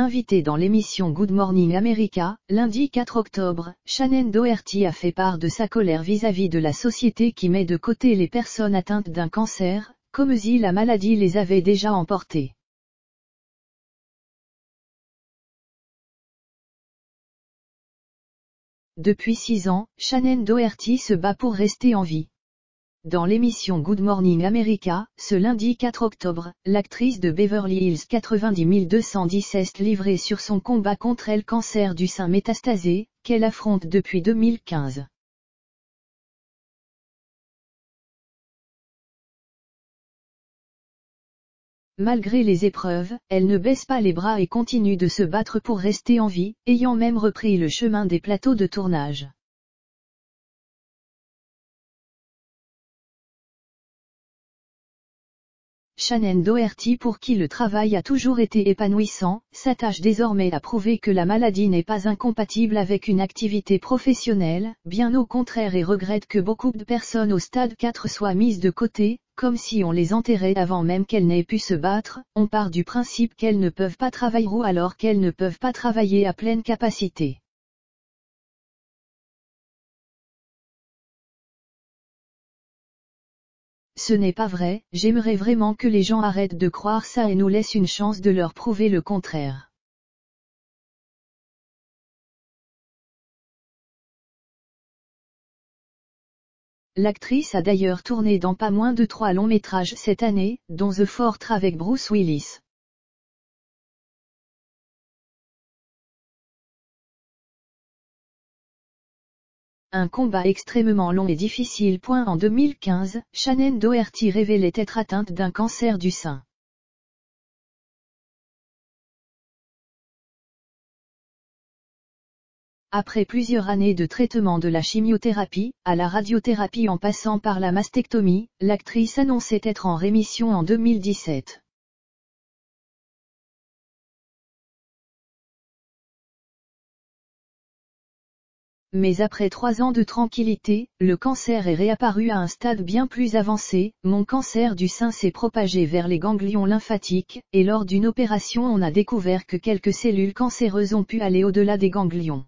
invitée dans l'émission Good Morning America, lundi 4 octobre, Shannon Doherty a fait part de sa colère vis-à-vis de la société qui met de côté les personnes atteintes d'un cancer, comme si la maladie les avait déjà emportées. Depuis six ans, Shannon Doherty se bat pour rester en vie. Dans l'émission Good Morning America, ce lundi 4 octobre, l'actrice de Beverly Hills 90210 est livrée sur son combat contre le cancer du sein métastasé, qu'elle affronte depuis 2015. Malgré les épreuves, elle ne baisse pas les bras et continue de se battre pour rester en vie, ayant même repris le chemin des plateaux de tournage. Shannon Doherty pour qui le travail a toujours été épanouissant, s'attache désormais à prouver que la maladie n'est pas incompatible avec une activité professionnelle, bien au contraire et regrette que beaucoup de personnes au stade 4 soient mises de côté, comme si on les enterrait avant même qu'elles n'aient pu se battre, on part du principe qu'elles ne peuvent pas travailler ou alors qu'elles ne peuvent pas travailler à pleine capacité. Ce n'est pas vrai, j'aimerais vraiment que les gens arrêtent de croire ça et nous laissent une chance de leur prouver le contraire. L'actrice a d'ailleurs tourné dans pas moins de trois longs métrages cette année, dont The Fort avec Bruce Willis. Un combat extrêmement long et difficile. En 2015, Shannon Doherty révélait être atteinte d'un cancer du sein. Après plusieurs années de traitement de la chimiothérapie, à la radiothérapie en passant par la mastectomie, l'actrice annonçait être en rémission en 2017. Mais après trois ans de tranquillité, le cancer est réapparu à un stade bien plus avancé, mon cancer du sein s'est propagé vers les ganglions lymphatiques, et lors d'une opération on a découvert que quelques cellules cancéreuses ont pu aller au-delà des ganglions.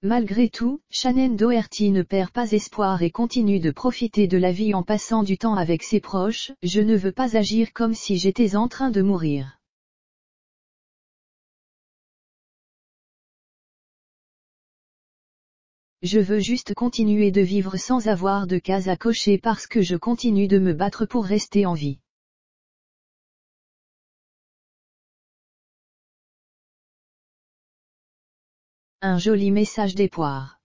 Malgré tout, Shannon Doherty ne perd pas espoir et continue de profiter de la vie en passant du temps avec ses proches, je ne veux pas agir comme si j'étais en train de mourir. Je veux juste continuer de vivre sans avoir de cases à cocher parce que je continue de me battre pour rester en vie. Un joli message d'espoir.